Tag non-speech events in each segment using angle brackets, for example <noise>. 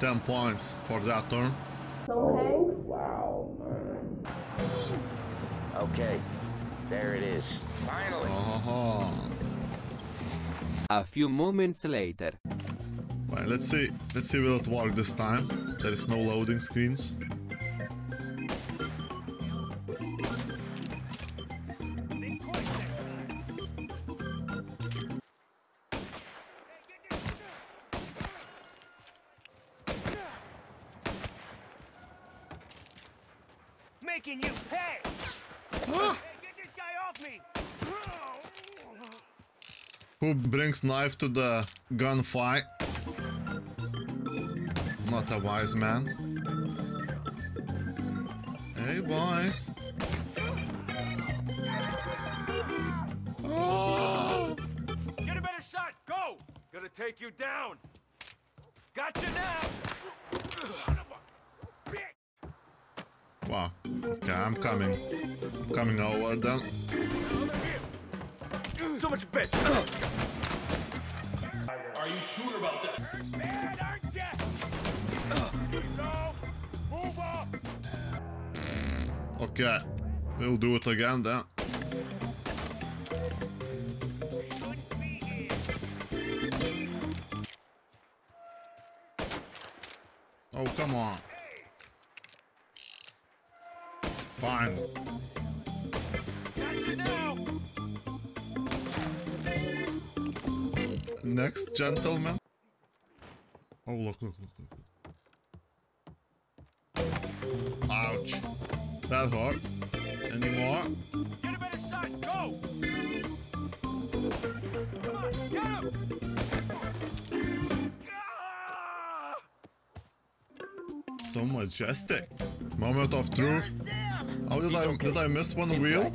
10 points for that turn. Tom Hanks. Wow, man. Okay, there it is. Finally. Uh-huh. A few moments later. Well, let's see. Let's see will it work this time. There is no loading screens. Making you pay! Hey, get this guy off me! Who brings knife to the gunfight? Not a wise man. Hey, boys. Oh! Get a better shot! Go! Gonna take you down! Gotcha now! Son of a bitch! Wow. Okay, I'm coming. I'm coming over then. So much bitch! Are you sure about that? Man, aren't ya? So, move up! Okay. We'll do it again then. Shouldn't be here. Oh, come on. Fine. Gotcha now! Next, gentleman. Oh, look, look, look, look. Ouch. That hurt. Any more? Get a better shot! Go! Come on, get him! Ah! So majestic. Moment of truth. Oh, did I did I miss one wheel?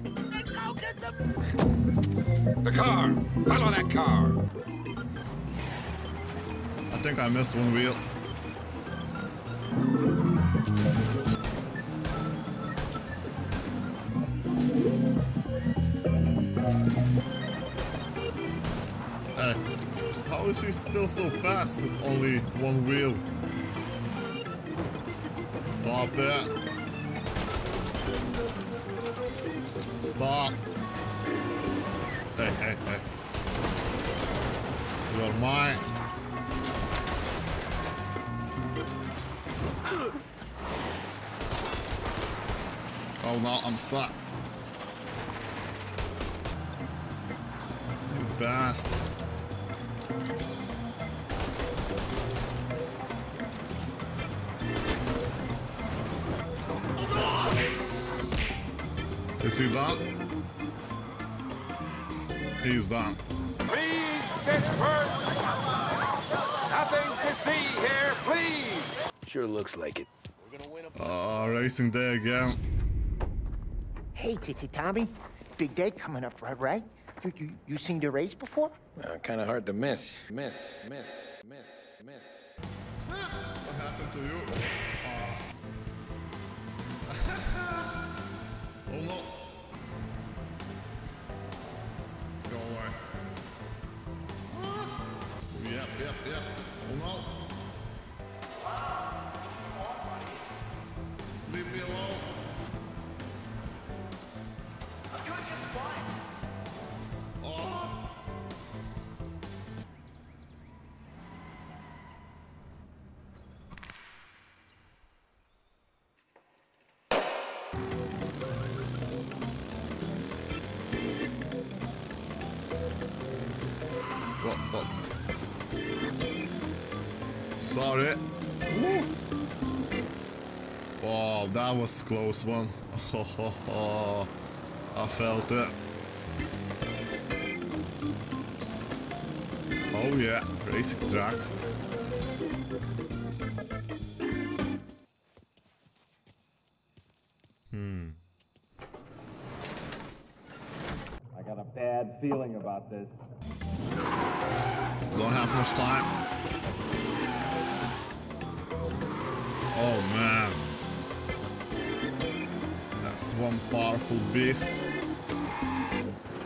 The car! Follow that car! I think I missed one wheel. Hey, how is he still so fast with only one wheel? Stop it. Stop. Hey, hey, hey. You're mine. Oh no, I'm stuck. You bastard. Is he done? He's done. Please disperse! Nothing to see here, please! Sure looks like it. Oh, racing day again. Hey, Titty Tommy. Big day coming up, right? right? You, you, you seen the race before? Uh, kind of hard to miss. Miss, miss, miss, miss. What happened to you? Oh. <laughs> oh no. Yep, yep, yep. Oh no. Leave me alone. I'm doing just fine. Oh. What, what? Sorry. Woo. Wow, that was a close one. <laughs> I felt it. Oh yeah, racing track. Hmm. I got a bad feeling about this. Don't have much time. Oh man. That's one powerful beast.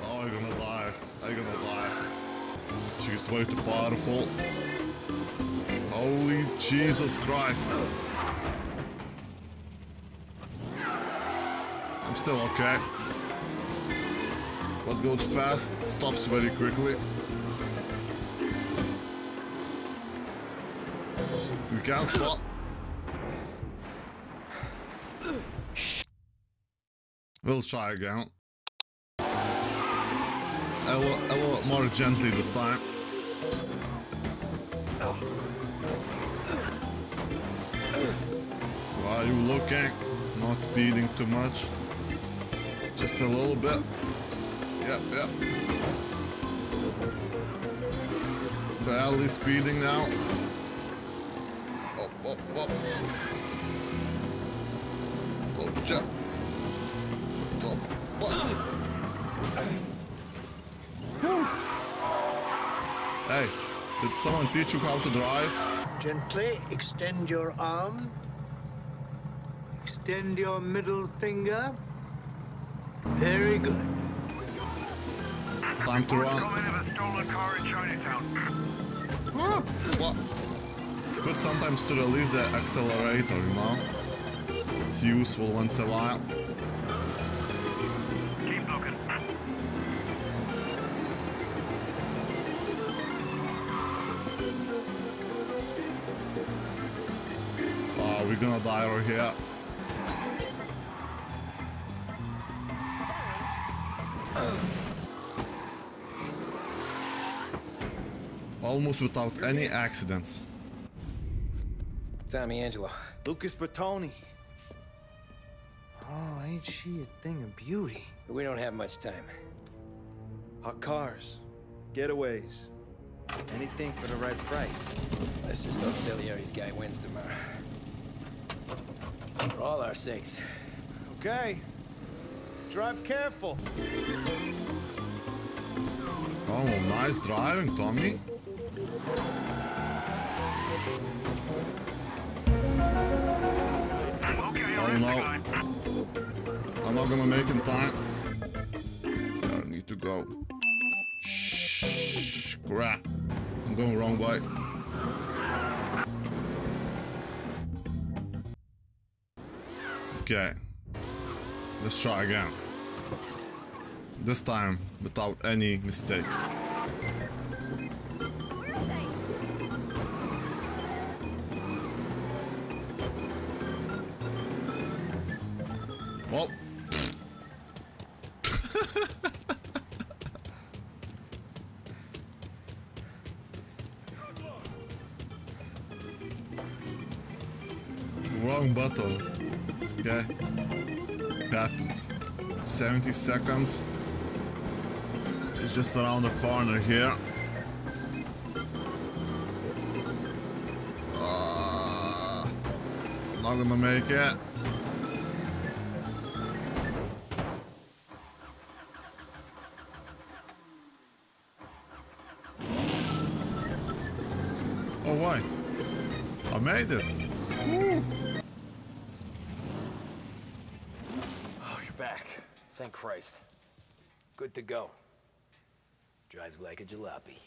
Oh, I'm gonna die. I'm gonna die. She's way too powerful. Holy Jesus Christ. I'm still okay. What goes fast stops very quickly. We can't stop. We'll try again. A little, a little more gently this time. Why are you looking? Not speeding too much. Just a little bit. Yep, yep. Barely speeding now. Up, up, up. Up, jump. Up, up. Hey, did someone teach you how to drive? Gently extend your arm. Extend your middle finger. Very good. Time to run. Ah, what? It's good sometimes to release the accelerator, you know? It's useful once a while. We're gonna die right here. Almost without any accidents. Tommy Angelo. Lucas Bertone. Oh, ain't she a thing of beauty? We don't have much time. Hot cars, getaways, anything for the right price. Let's just hope Celiotti's guy wins tomorrow. For all our sakes. Okay. Drive careful. Oh, nice driving, Tommy. Oh no. I'm not gonna make in time. I need to go. Shh, crap. I'm going wrong way. Okay. Let's try again. This time without any mistakes. Well. <laughs> Wrong button. Okay. Happens. 70 seconds. It's just around the corner here. Uh, not gonna make it. Oh, why? I made it. Oh, you're back. Thank Christ. Good to go. Drives like a jalopy.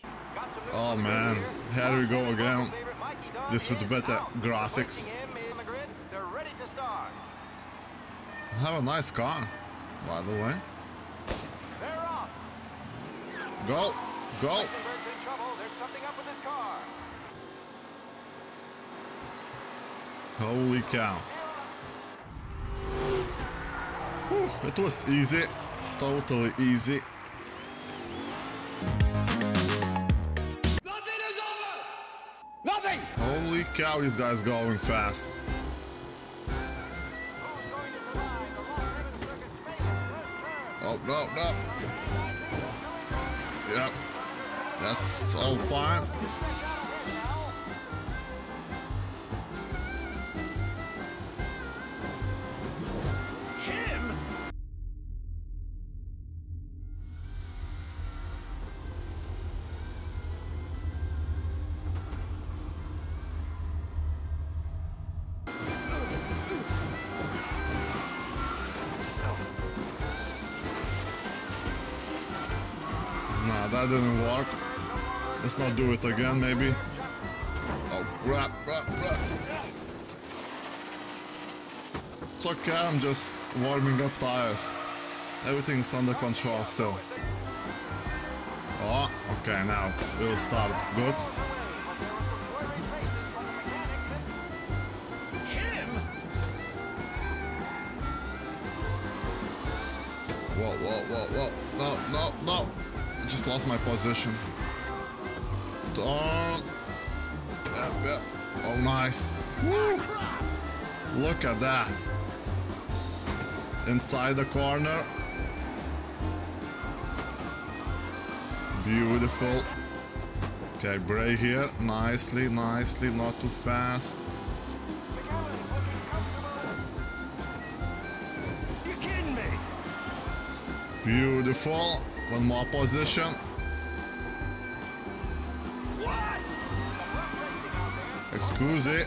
Oh man, here we go again. This with the better graphics. Have a nice car, by the way. Go, go. Holy cow. Whew, it was easy. Totally easy. Nothing is over! Nothing! Holy cow, this guy's going fast. Oh, no, no. Yep. That's all fine. That didn't work. Let's not do it again, maybe. Oh, crap, grab, grab. It's okay, I'm just warming up tires. Everything's under control still. Oh, okay, now we'll start. Good. Whoa, whoa, whoa, whoa. No, no, no. I just lost my position. Yep. Oh, nice. Woo. Look at that. Inside the corner. Beautiful. Okay, Bray here. Nicely, nicely, not too fast. Beautiful. One more position. Excuse it.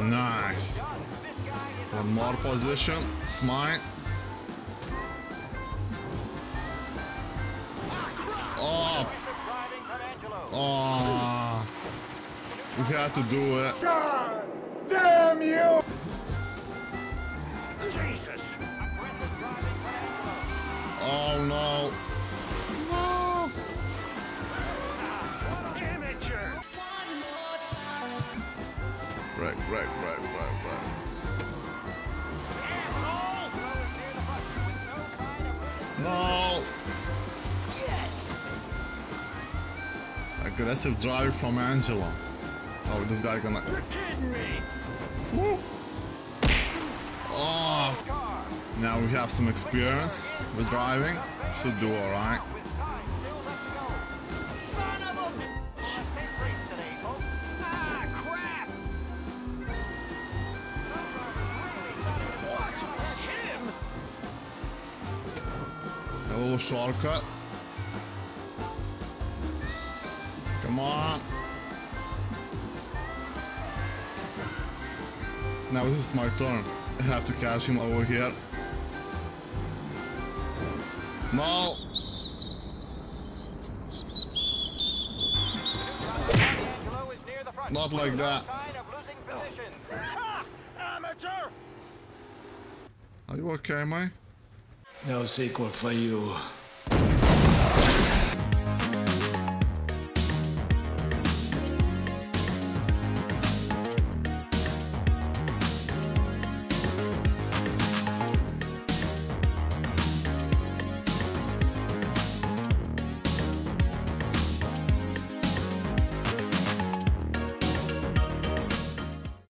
Nice. One more position. It's mine. Oh. Oh. We had to do it. Jesus. Oh no. No. Amateur. Brake, brake, brake, brake, brake. Asshole. No. Aggressive drive from Angela. Oh, this guy gonna. You're kidding me. Woo. Now we have some experience with driving. Should do alright. A little shortcut. Come on. Now this is my turn. I have to catch him over here. No. Not like that. Amateur. Are you okay, mate? No sequel for you.